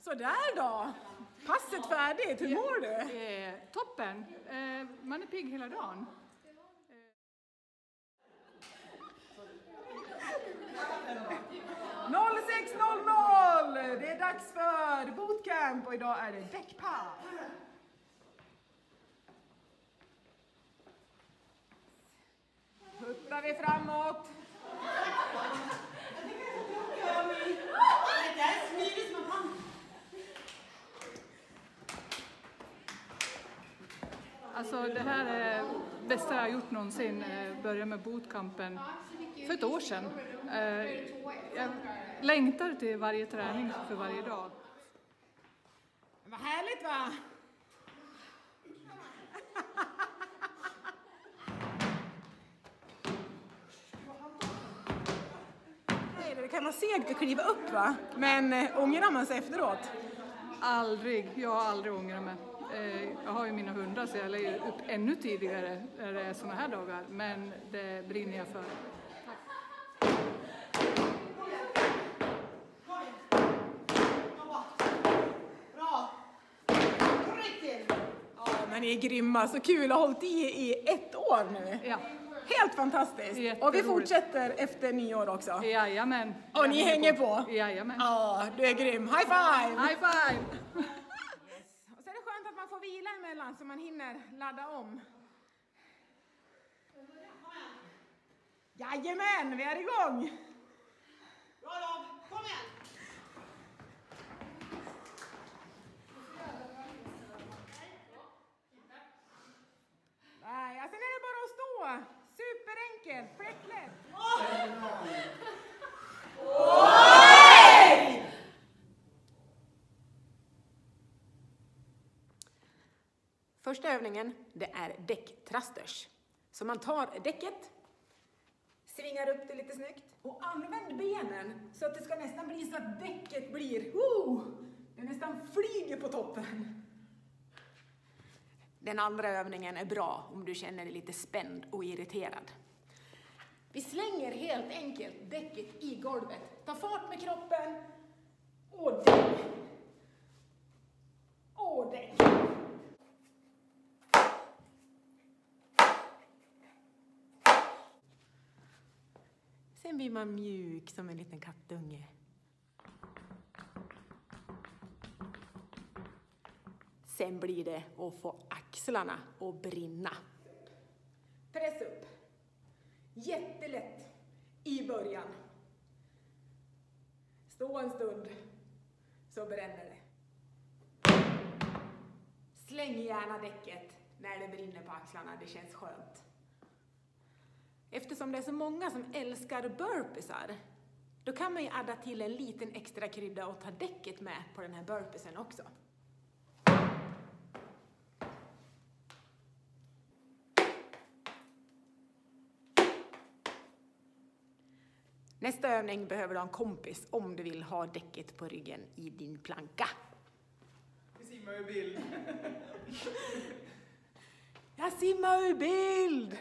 Sådär då! Passet färdigt, hur mår du? Eh, toppen! Eh, man är pigg hela dagen. 06.00! Det är dags för bootcamp och idag är det däckpass. Puttar vi framåt. Alltså det här är bästa jag har gjort någonsin. Eh, börja med bootcampen för ett år sedan. Eh, jag längtar till varje träning för varje dag. Vad härligt va? Nej, Det kan vara segt att kliva upp va? Men eh, ångrar man sig efteråt? Aldrig, jag har aldrig ångrat mig. Eh, jag har ju mina hundar så jag lägger upp ännu tidigare när det är såna här dagar. Men det brinner jag för. Men ni är grymma. Så kul att ha hållit i i ett år nu. Ja, Helt fantastiskt. Och vi fortsätter efter nyår också. jajamän. Och ni hänger på? Jajamän. Ja, du är grym. High five! High five! Och så är det skönt att man får vila emellan så man hinner ladda om. Jajamän, vi är igång! Bra Rob, kom igen! Nej, alltså, sen är det bara att stå. Superenkelt, plättlätt. Första övningen, det är däcktrasters. Så man tar däcket, svingar upp det lite snyggt och använd benen så att det ska nästan bli så att däcket blir, oh, det nästan flyger på toppen. Den andra övningen är bra om du känner dig lite spänd och irriterad. Vi slänger helt enkelt däcket i golvet. Ta fart med kroppen och däck. Och däck. Sen blir man mjuk som en liten kattunge. Sen blir det att få axlarna att brinna. Press upp. Jättelätt i början. Stå en stund så bränner det. Släng gärna däcket när det brinner på axlarna, det känns skönt. Eftersom det är så många som älskar burpeesar, då kan man ju adda till en liten extra krydda och ta däcket med på den här burpeesen också. Nästa övning behöver du ha en kompis om du vill ha däcket på ryggen i din planka. Vi simmar ur bild. Jag simmar ur bild!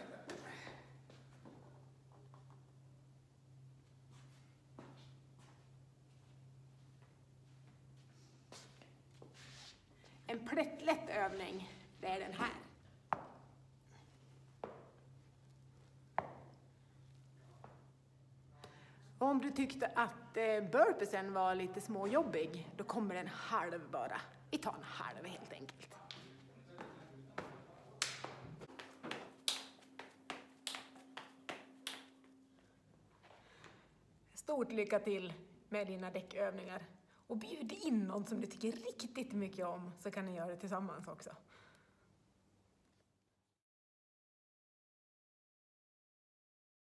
En plättlätt övning, det är den här. Om du tyckte att eh, burpesen burpeesen var lite småjobbig, då kommer en halv bara. Vi tar en halv helt enkelt. Stort lycka till med dina däckövningar. Och bjud in någon som du tycker riktigt mycket om så kan ni göra det tillsammans också.